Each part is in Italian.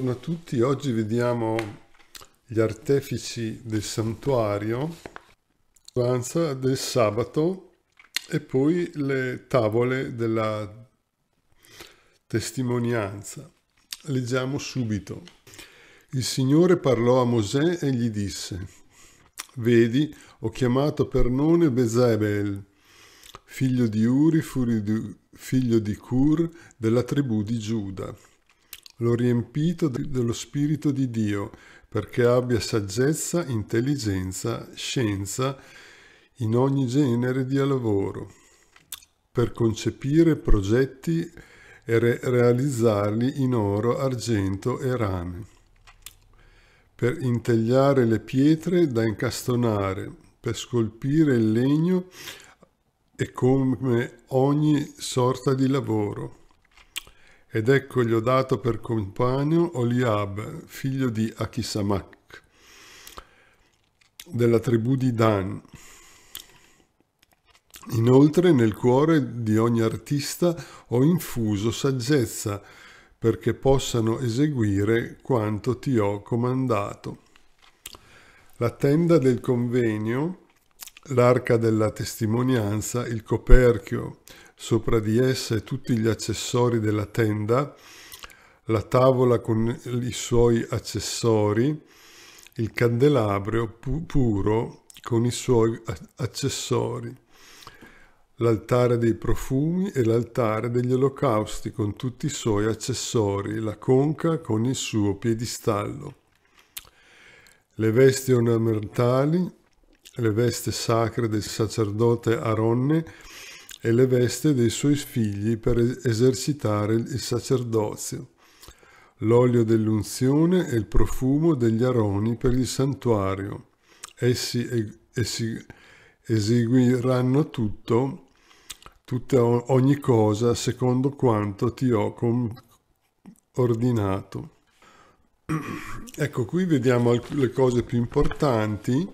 tutti, oggi vediamo gli artefici del santuario, l'osservanza del sabato e poi le tavole della testimonianza. Leggiamo subito. Il Signore parlò a Mosè e gli disse, Vedi, ho chiamato per nome Bezabel, figlio di Uri, figlio di Cur, della tribù di Giuda l'ho riempito dello Spirito di Dio perché abbia saggezza, intelligenza, scienza in ogni genere di lavoro, per concepire progetti e re- realizzarli in oro, argento e rame, per integliare le pietre da incastonare, per scolpire il legno e come ogni sorta di lavoro ed ecco gli ho dato per compagno Oliab, figlio di Achisamak, della tribù di Dan. Inoltre nel cuore di ogni artista ho infuso saggezza perché possano eseguire quanto ti ho comandato. La tenda del convenio, l'arca della testimonianza, il coperchio, sopra di esse tutti gli accessori della tenda, la tavola con i suoi accessori, il candelabro pu- puro con i suoi accessori, l'altare dei profumi e l'altare degli olocausti con tutti i suoi accessori, la conca con il suo piedistallo, le vesti ornamentali, le vesti sacre del sacerdote Aronne e le veste dei suoi figli per esercitare il sacerdozio, l'olio dell'unzione e il profumo degli aroni per il santuario. Essi, essi eseguiranno tutto, tutta ogni cosa secondo quanto ti ho ordinato. Ecco, qui vediamo le cose più importanti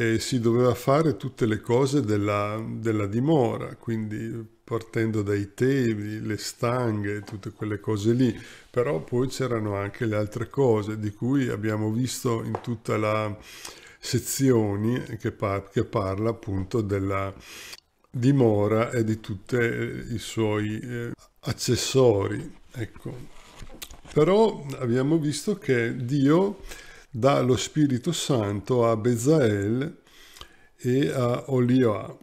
e si doveva fare tutte le cose della, della dimora, quindi partendo dai temi, le stanghe, tutte quelle cose lì, però poi c'erano anche le altre cose di cui abbiamo visto in tutta la sezioni che, par- che parla appunto della dimora e di tutti i suoi eh, accessori. Ecco. Però abbiamo visto che Dio dà lo Spirito Santo a Bezael e a Olioa.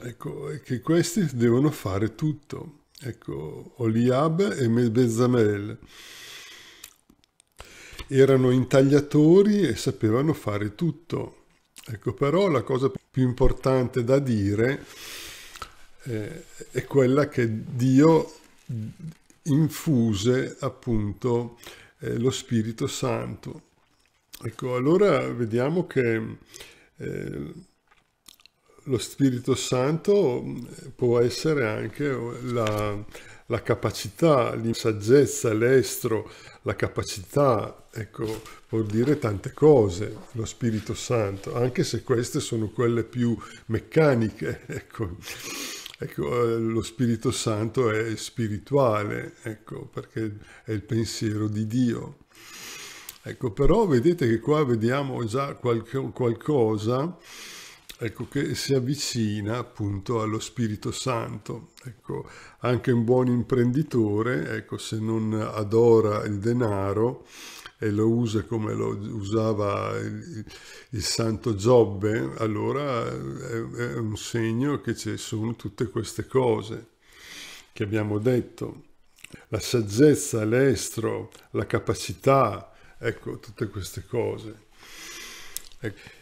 Ecco, che questi devono fare tutto. Ecco, Oliab e Bezamel erano intagliatori e sapevano fare tutto. Ecco, però la cosa più importante da dire eh, è quella che Dio infuse appunto eh, lo Spirito Santo. Ecco, allora vediamo che eh, lo Spirito Santo eh, può essere anche la, la capacità, la saggezza, l'estro, la capacità, ecco, vuol dire tante cose, lo Spirito Santo, anche se queste sono quelle più meccaniche, ecco. Ecco, eh, lo Spirito Santo è spirituale, ecco, perché è il pensiero di Dio. Ecco, però vedete che qua vediamo già qualche, qualcosa ecco, che si avvicina appunto allo Spirito Santo. Ecco, anche un buon imprenditore, ecco, se non adora il denaro e lo usa come lo usava il, il santo Giobbe, allora è, è un segno che ci sono tutte queste cose che abbiamo detto. La saggezza, l'estro, la capacità, Ecco, tutte queste cose.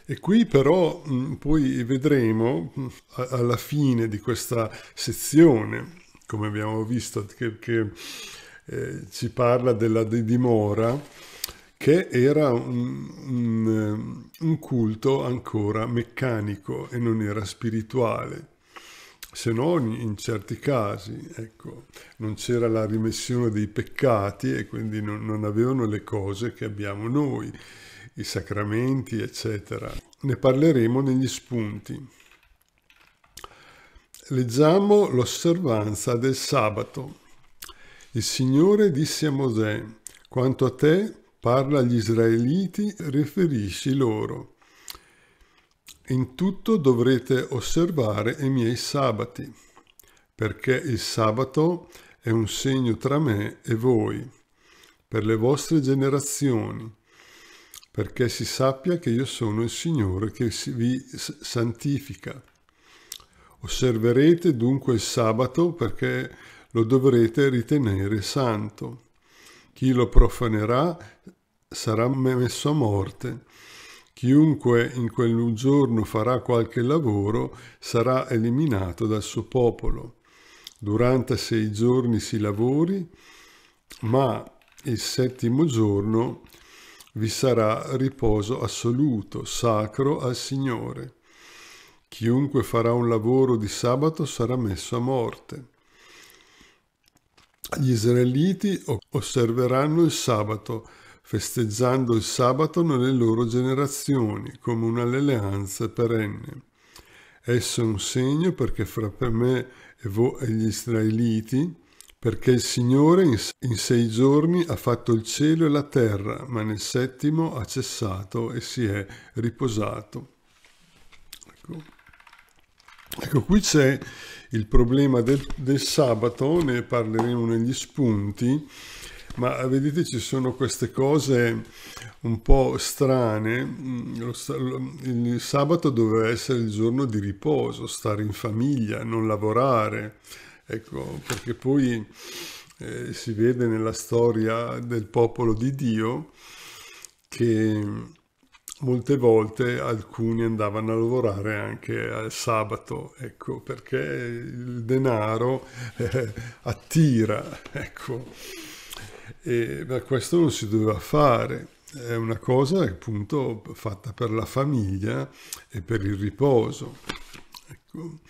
E qui però poi vedremo alla fine di questa sezione, come abbiamo visto, che, che eh, ci parla della dimora, che era un, un, un culto ancora meccanico e non era spirituale se no in certi casi ecco, non c'era la rimessione dei peccati e quindi non, non avevano le cose che abbiamo noi, i sacramenti, eccetera. Ne parleremo negli spunti. Leggiamo l'osservanza del sabato. Il Signore disse a Mosè, Quanto a te, parla agli israeliti, riferisci loro. In tutto dovrete osservare i miei sabati, perché il sabato è un segno tra me e voi, per le vostre generazioni, perché si sappia che io sono il Signore che vi santifica. Osserverete dunque il sabato perché lo dovrete ritenere santo. Chi lo profanerà sarà messo a morte. Chiunque in quel giorno farà qualche lavoro sarà eliminato dal suo popolo. Durante sei giorni si lavori, ma il settimo giorno vi sarà riposo assoluto, sacro al Signore. Chiunque farà un lavoro di sabato sarà messo a morte. Gli israeliti osserveranno il sabato, festeggiando il sabato nelle loro generazioni come un'alleanza perenne. Esso è un segno perché fra me e, voi, e gli israeliti, perché il Signore in, sei giorni ha fatto il cielo e la terra, ma nel settimo ha cessato e si è riposato. Ecco, ecco qui c'è il problema del, del sabato, ne parleremo negli spunti, ma vedete ci sono queste cose un po' strane. Mm, il sabato doveva essere il giorno di riposo, stare in famiglia, non lavorare, ecco, perché poi eh, si vede nella storia del popolo di Dio che molte volte alcuni andavano a lavorare anche al sabato, ecco, perché il denaro eh, attira, ecco. E ma questo non si doveva fare, è una cosa appunto fatta per la famiglia e per il riposo. Ecco.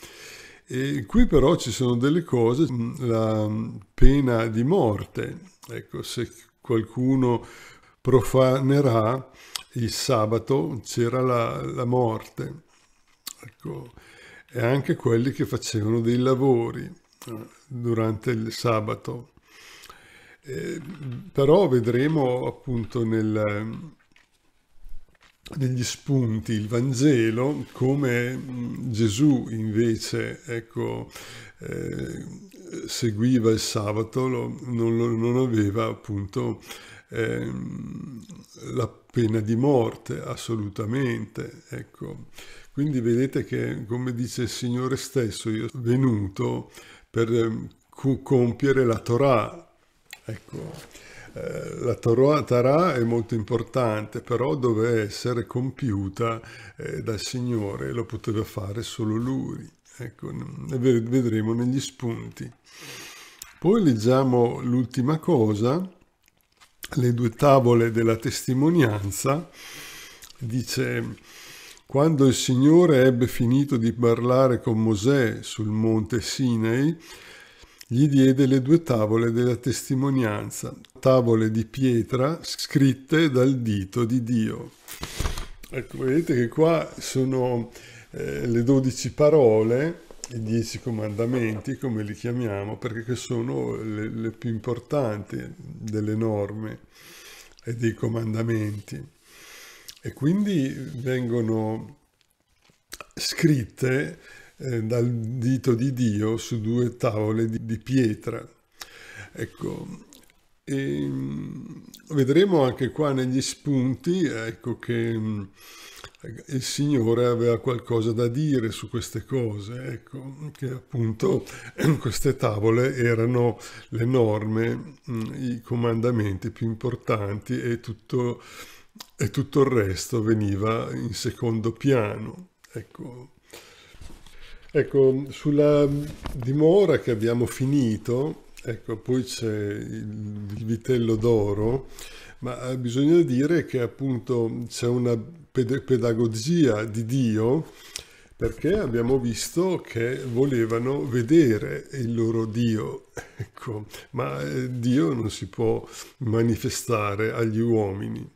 E qui però ci sono delle cose, la pena di morte, ecco, se qualcuno profanerà il sabato c'era la, la morte, ecco, e anche quelli che facevano dei lavori eh, durante il sabato. Eh, però vedremo appunto nel, negli spunti il Vangelo come Gesù invece ecco, eh, seguiva il sabato, lo, non, lo, non aveva appunto eh, la pena di morte, assolutamente. Ecco. Quindi vedete che, come dice il Signore stesso, io sono venuto per ehm, compiere la Torah. Ecco. Eh, la Torah è molto importante, però deve essere compiuta eh, dal Signore, lo poteva fare solo Lui. Ecco, vedremo negli spunti. Poi leggiamo l'ultima cosa, le due tavole della testimonianza, dice quando il Signore ebbe finito di parlare con Mosè sul monte Sinai, gli diede le due tavole della testimonianza, tavole di pietra scritte dal dito di Dio. Ecco, vedete che qua sono eh, le dodici parole i dieci comandamenti, come li chiamiamo, perché sono le, le più importanti delle norme e dei comandamenti. E quindi vengono scritte eh, dal dito di Dio su due tavole di, di pietra. Ecco, e, mm, vedremo anche qua negli spunti ecco, che mm, il Signore aveva qualcosa da dire su queste cose, ecco, che appunto queste tavole erano le norme, mm, i comandamenti più importanti e tutto, e tutto il resto veniva in secondo piano. Ecco. Ecco, sulla dimora che abbiamo finito, ecco, poi c'è il vitello d'oro, ma bisogna dire che appunto c'è una pedagogia di Dio perché abbiamo visto che volevano vedere il loro Dio, ecco, ma eh, Dio non si può manifestare agli uomini,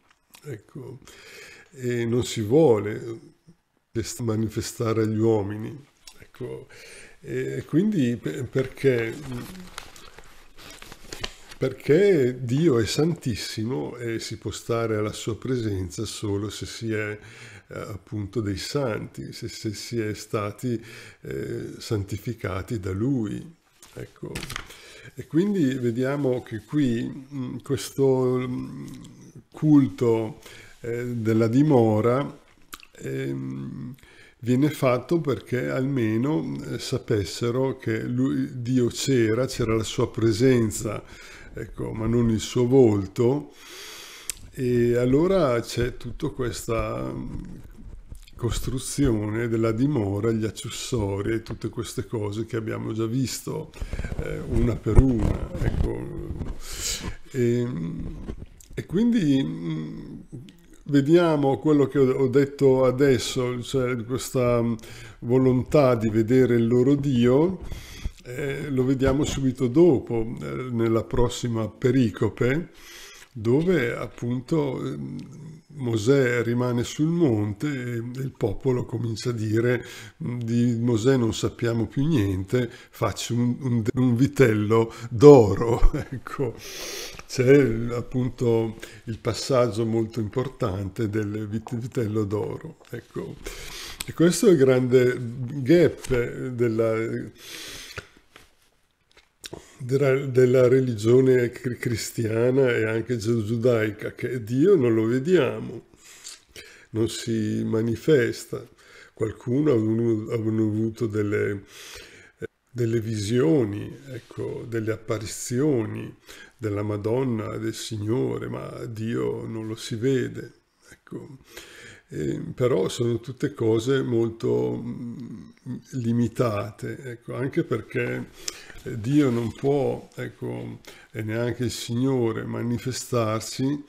ecco, e non si vuole manifestare agli uomini, ecco, e quindi perché perché Dio è santissimo e si può stare alla sua presenza solo se si è eh, appunto dei santi, se, se si è stati eh, santificati da Lui. Ecco. E quindi vediamo che qui mm, questo mm, culto eh, della dimora ehm, viene fatto perché almeno eh, sapessero che lui, Dio c'era, c'era la sua presenza, ecco, ma non il suo volto. E allora c'è tutta questa costruzione della dimora, gli accessori e tutte queste cose che abbiamo già visto eh, una per una. Ecco. E, e quindi mh, vediamo quello che ho detto adesso, cioè questa volontà di vedere il loro Dio, eh, lo vediamo subito dopo, eh, nella prossima pericope, dove appunto ehm, Mosè rimane sul monte e il popolo comincia a dire di Mosè non sappiamo più niente, faccio un, un, un vitello d'oro. ecco, c'è appunto il passaggio molto importante del vitello d'oro. Ecco. E questo è il grande gap della della, della religione cristiana e anche giudaica, che Dio non lo vediamo, non si manifesta. Qualcuno ha avuto delle, delle visioni, ecco, delle apparizioni della Madonna, del Signore, ma Dio non lo si vede. Ecco. Eh, però sono tutte cose molto mh, limitate, ecco, anche perché Dio non può, ecco, e neanche il Signore manifestarsi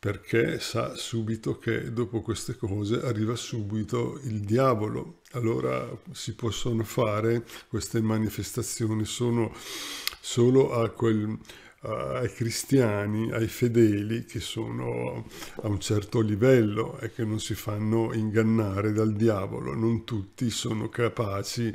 perché sa subito che dopo queste cose arriva subito il diavolo. Allora si possono fare queste manifestazioni sono solo a quel, ai cristiani, ai fedeli che sono a un certo livello e che non si fanno ingannare dal diavolo. Non tutti sono capaci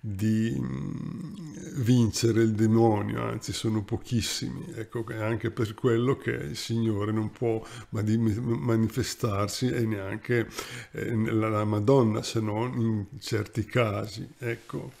di mm, vincere il demonio, anzi sono pochissimi, ecco è anche per quello che il Signore non può manifestarsi e neanche eh, la Madonna se non in certi casi, ecco.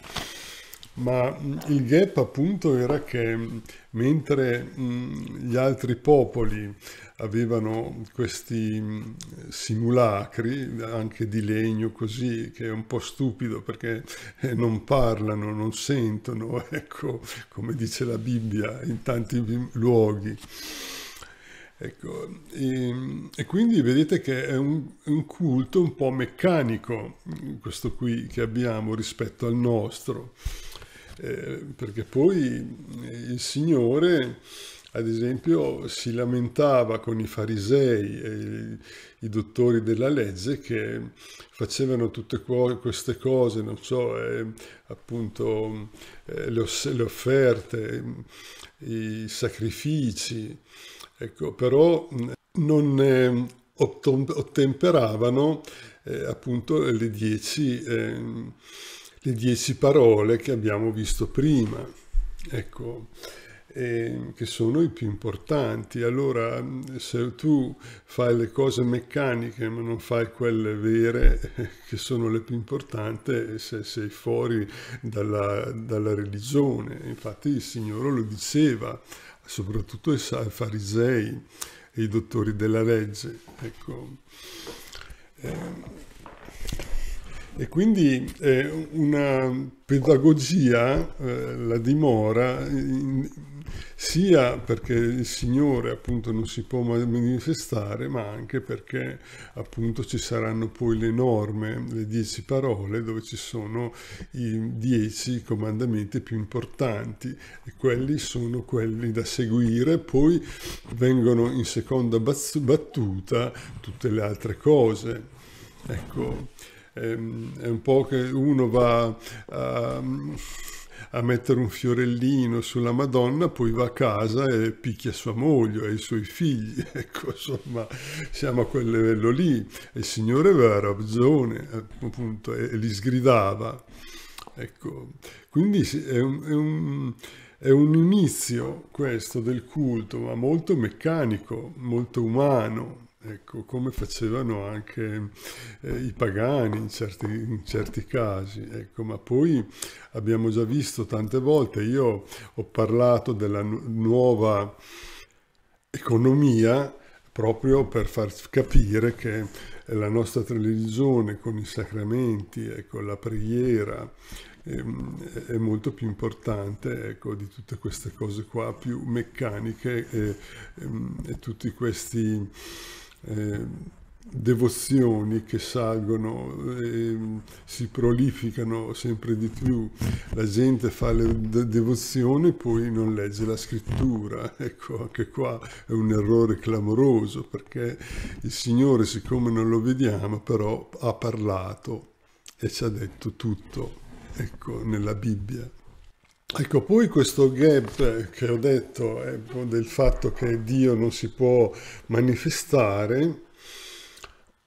Ma mm, il gap appunto era che mm, mentre gli altri popoli avevano questi mm, simulacri anche di legno così che è un po' stupido perché eh, non parlano, non sentono, ecco come dice la Bibbia in tanti luoghi. Ecco, e, e, quindi vedete che è un, un, culto un po' meccanico questo qui che abbiamo rispetto al nostro, eh, perché poi il Signore ad esempio, si lamentava con i farisei e i dottori della legge che facevano tutte queste cose, non so, eh, appunto eh, le, le, offerte, i sacrifici, ecco, però non eh, ottemperavano appunto le dieci, ehm, le dieci parole che abbiamo visto prima. Ecco, eh, che sono i più importanti. Allora, se tu fai le cose meccaniche ma non fai quelle vere, che sono le più importanti, se sei fuori dalla, dalla religione. Infatti il Signore lo diceva, soprattutto ai farisei e i dottori della legge. Ecco. Eh, e quindi eh, una pedagogia eh, la dimora in, sia perché il Signore appunto non si può manifestare, ma anche perché appunto ci saranno poi le norme, le dieci parole dove ci sono i dieci comandamenti più importanti e quelli sono quelli da seguire, poi vengono in seconda battuta tutte le altre cose. Ecco, è un po' che uno va a a mettere un fiorellino sulla Madonna, poi va a casa e picchia sua moglie e i suoi figli. Ecco, insomma, siamo a quel livello lì. Il Signore aveva ragione, appunto, e li sgridava. Ecco, quindi è un, è un è un inizio questo del culto, ma molto meccanico, molto umano, ecco, come facevano anche eh, i pagani in certi, in certi casi, ecco, ma poi abbiamo già visto tante volte, io ho parlato della nu nuova economia proprio per far capire che la nostra religione con i sacramenti, ecco, la preghiera, ehm, è molto più importante ecco, di tutte queste cose qua più meccaniche e, ehm, e tutti questi eh, devozioni che salgono e si prolificano sempre di più. La gente fa le devozioni e poi non legge la scrittura. Ecco, anche qua è un errore clamoroso perché il Signore, siccome non lo vediamo, però ha parlato e ci ha detto tutto, ecco, nella Bibbia. Ecco, poi questo gap che ho detto eh, del fatto che Dio non si può manifestare,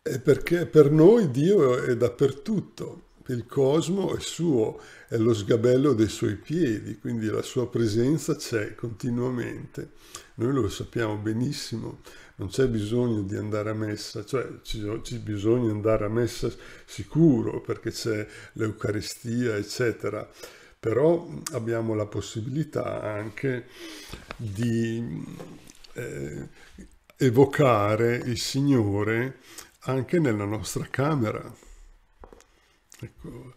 è perché per noi Dio è dappertutto, il cosmo è suo, è lo sgabello dei suoi piedi, quindi la sua presenza c'è continuamente. Noi lo sappiamo benissimo, non c'è bisogno di andare a messa, cioè c'è bisogno andare a messa sicuro perché c'è l'Eucaristia, eccetera però abbiamo la possibilità anche di eh, evocare il Signore anche nella nostra camera. Ecco.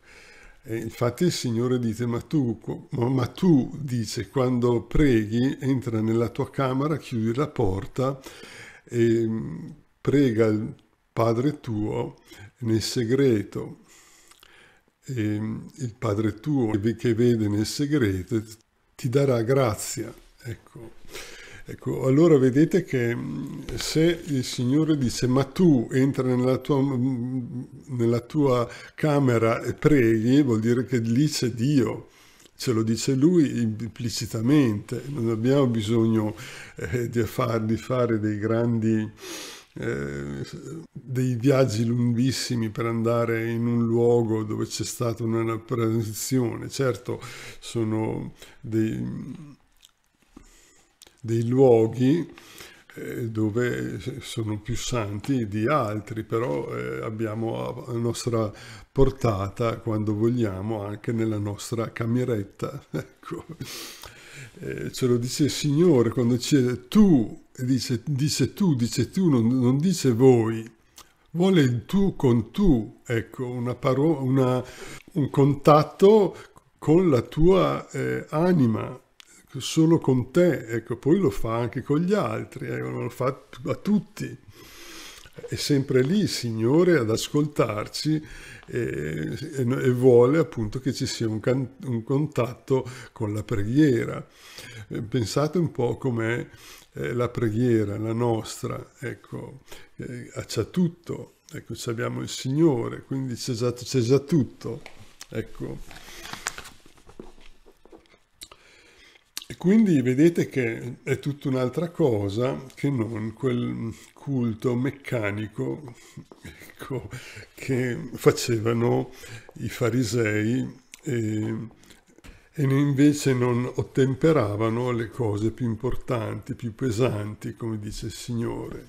Infatti il Signore dice, ma tu, ma tu, dice, quando preghi, entra nella tua camera, chiudi la porta e prega il Padre tuo nel segreto e il Padre tuo che vede nel segreto ti darà grazia. Ecco. Ecco, allora vedete che se il Signore dice ma tu entra nella tua, nella tua camera e preghi, vuol dire che lì c'è Dio, ce lo dice lui implicitamente, non abbiamo bisogno eh, di, far, di, fare dei grandi eh, dei viaggi lunghissimi per andare in un luogo dove c'è stata una transizione. Certo, sono dei, dei luoghi eh, dove sono più santi di altri, però eh, abbiamo a nostra portata quando vogliamo anche nella nostra cameretta. Ecco. Eh, ce lo dice il Signore quando dice tu, dice, dice tu, dice tu, non, non, dice voi. Vuole il tu con tu, ecco, una parola, una, un contatto con la tua eh, anima, solo con te, ecco, poi lo fa anche con gli altri, ecco, lo fa a tutti. È sempre lì il Signore ad ascoltarci e, e, e vuole appunto che ci sia un, can, un, contatto con la preghiera. Eh, pensate un po' com'è eh, la preghiera, la nostra, ecco, eh, c'è tutto, ecco, abbiamo il Signore, quindi c'è già, già tutto, ecco. Quindi vedete che è tutta un'altra cosa che non quel culto meccanico ecco, che facevano i farisei e, e invece non ottemperavano le cose più importanti, più pesanti, come dice il Signore.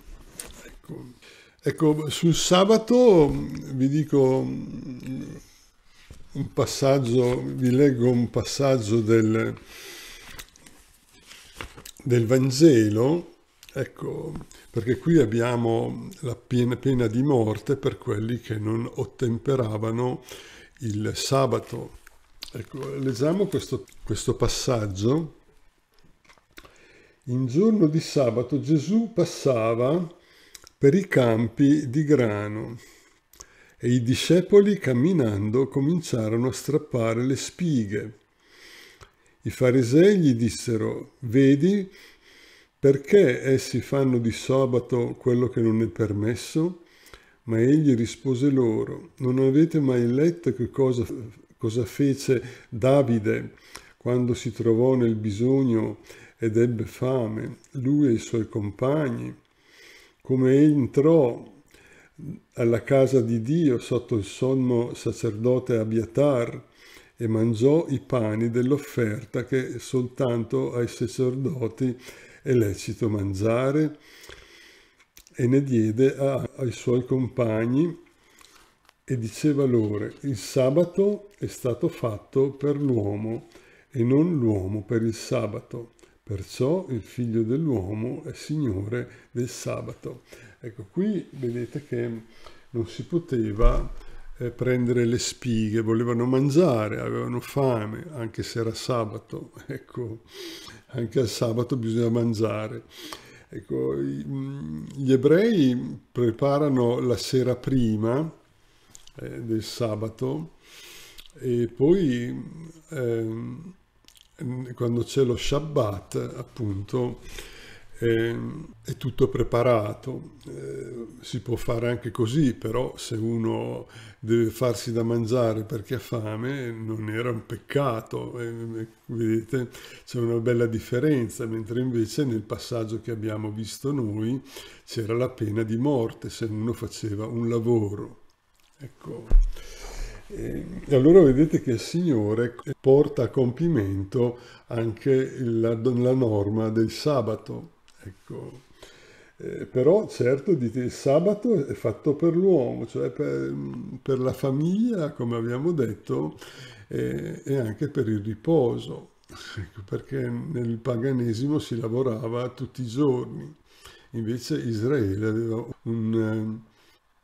Ecco, ecco sul sabato vi dico un passaggio, vi leggo un passaggio del del Vangelo, ecco, perché qui abbiamo la pena, di morte per quelli che non ottemperavano il sabato. Ecco, leggiamo questo, questo passaggio. In giorno di sabato Gesù passava per i campi di grano e i discepoli camminando cominciarono a strappare le spighe i farisei gli dissero, vedi perché essi fanno di sabato quello che non è permesso? Ma egli rispose loro, non avete mai letto che cosa, cosa fece Davide quando si trovò nel bisogno ed ebbe fame, lui e i suoi compagni? Come entrò alla casa di Dio sotto il sommo sacerdote Abiatar e mangiò i pani dell'offerta che soltanto ai sacerdoti è lecito mangiare e ne diede a, ai suoi compagni e diceva loro, il sabato è stato fatto per l'uomo e non l'uomo per il sabato. Perciò il figlio dell'uomo è signore del sabato. Ecco, qui vedete che non si poteva eh, prendere le spighe, volevano mangiare, avevano fame, anche se era sabato, ecco, anche al sabato bisogna mangiare. Ecco, mm, gli ebrei preparano la sera prima eh, del sabato e poi eh, quando c'è lo Shabbat, appunto, eh, è tutto preparato. Eh, si può fare anche così, però se uno deve farsi da mangiare perché ha fame non era un peccato. Eh, vedete, c'è una bella differenza, mentre invece nel passaggio che abbiamo visto noi c'era la pena di morte se uno faceva un lavoro. Ecco. E allora vedete che il Signore porta a compimento anche la, la norma del sabato. Ecco. Eh, però certo il sabato è fatto per l'uomo, cioè per, per, la famiglia, come abbiamo detto, eh, e anche per il riposo, ecco, perché nel paganesimo si lavorava tutti i giorni, invece Israele aveva un,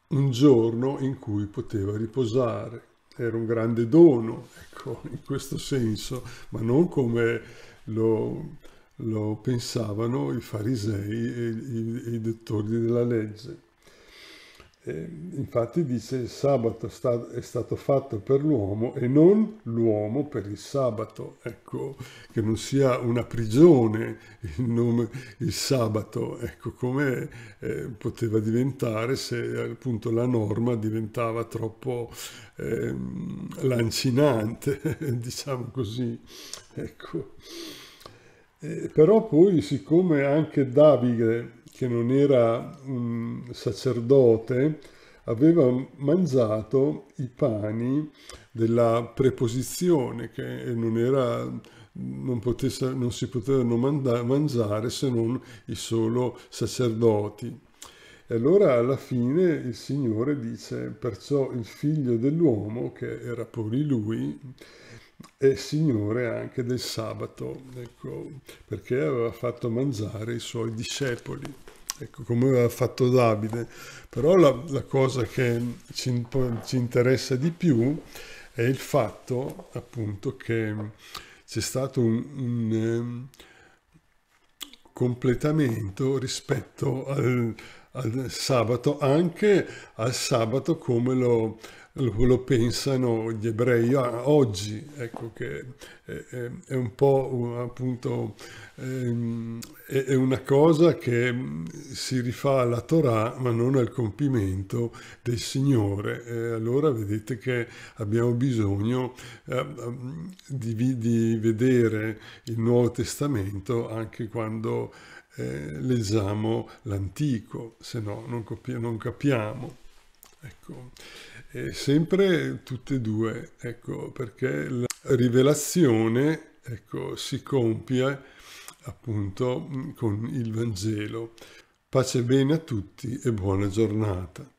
un giorno in cui poteva riposare. Era un grande dono, ecco, in questo senso, ma non come lo, lo pensavano i farisei e i, i dottori della legge. E infatti dice il sabato è stato fatto per l'uomo e non l'uomo per il sabato, ecco, che non sia una prigione il nome il sabato, ecco, come eh, poteva diventare se appunto la norma diventava troppo eh, lancinante, diciamo così, ecco. Eh, però poi, siccome anche Davide, che non era un sacerdote, aveva mangiato i pani della preposizione, che non, era, non, potesse, non si potevano mangiare se non i solo sacerdoti. E allora alla fine il Signore dice, perciò il figlio dell'uomo, che era poi lui, è Signore anche del sabato, ecco, perché aveva fatto mangiare i suoi discepoli, ecco, come aveva fatto Davide. Però la, la cosa che ci, ci, interessa di più è il fatto appunto che c'è stato un, un um, completamento rispetto al, al sabato, anche al sabato come lo lo pensano gli ebrei oggi, ecco che è, un po' appunto ehm, è una cosa che si rifà alla Torah ma non al compimento del Signore. E allora vedete che abbiamo bisogno eh, di, di vedere il Nuovo Testamento anche quando eh, leggiamo l'Antico, se no non, non capiamo. Ecco. E sempre tutte e due, ecco, perché la rivelazione ecco, si compie appunto con il Vangelo. Pace bene a tutti e buona giornata.